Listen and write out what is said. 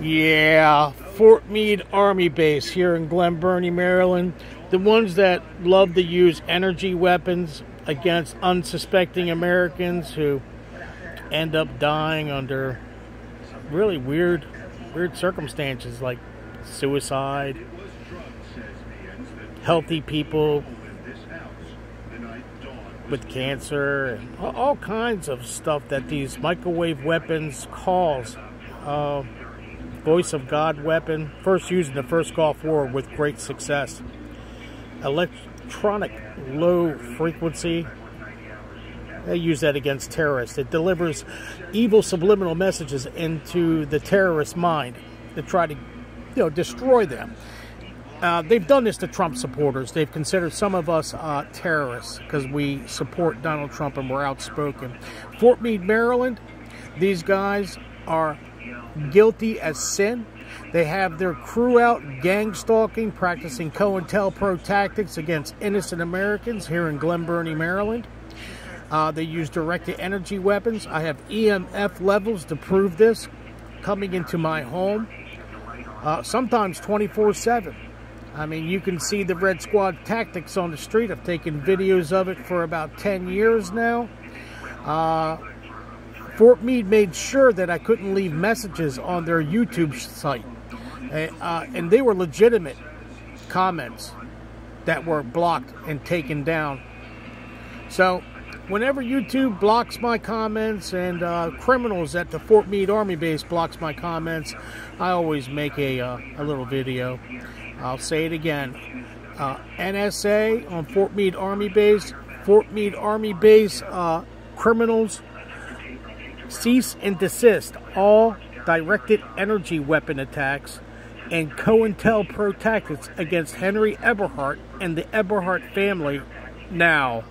Yeah, Fort Meade Army Base here in Glen Burnie, Maryland. The ones that love to use energy weapons against unsuspecting Americans who end up dying under really weird, weird circumstances like suicide, healthy people with cancer, and all kinds of stuff that these microwave weapons cause. Uh, voice of God weapon, first used in the first Gulf War with great success. Electronic low frequency, they use that against terrorists. It delivers evil subliminal messages into the terrorist mind to try to, you know, destroy them. Uh, they've done this to Trump supporters. They've considered some of us uh, terrorists because we support Donald Trump and we're outspoken. Fort Meade, Maryland, these guys are guilty as sin. They have their crew out gang stalking, practicing COINTELPRO tactics against innocent Americans here in Glen Burnie, Maryland. Uh, they use directed energy weapons. I have EMF levels to prove this coming into my home, uh, sometimes 24 7. I mean, you can see the Red Squad tactics on the street. I've taken videos of it for about 10 years now. Uh, Fort Meade made sure that I couldn't leave messages on their YouTube site. Uh, and they were legitimate comments that were blocked and taken down. So, whenever YouTube blocks my comments and uh, criminals at the Fort Meade Army Base blocks my comments, I always make a, uh, a little video. I'll say it again. Uh, NSA on Fort Meade Army Base, Fort Meade Army Base uh, criminals cease and desist all directed energy weapon attacks and COINTELPRO tactics against Henry Eberhardt and the Eberhardt family now.